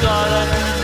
God,